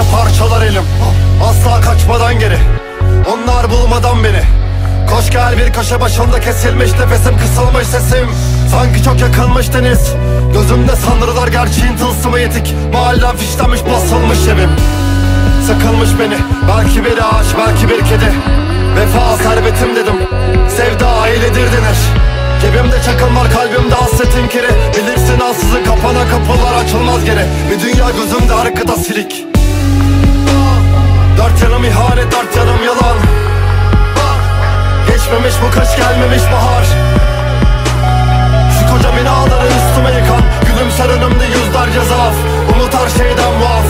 parçalar elim. Asla kaçmadan geri. Onlar bulmadan beni. Koş gel bir köşe başında kesilmiş Nefesim kısılmış sesim. Sanki çok yakınmış deniz. Gözümde sanrılar gerçeğin tılsımı yetik. Mahallem fişlenmiş basılmış evim. Sıkılmış beni. Belki bir ağaç belki bir kedi. Vefa servetim dedim. Sevda ailedir denir. Cebimde çakıl var kalbimde hasretin kiri. Bilirsin ansızın kapana kapılar açılmaz geri. Bir dünya gözümde arkada silik Dört yanım ihanet dört yanım yalan. Geçmemiş bu kış gelmemiş bahar. Şu koca binaları üstüme yıkan Gülümser önümde yüzlerce zaaf Umut her şeyden muaf.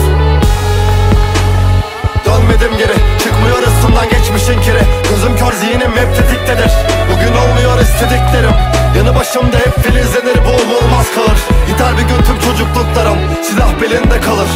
Dönmedim geri Çıkmıyor üstümden geçmişin kiri. Gözüm kör zihnim hep tetiktedir. Bugün olmuyor istediklerim. Yanı başımda hep filizlenir bu umulmaz kalır. Gider bir gün tüm çocukluklarım Silah belinde kalır.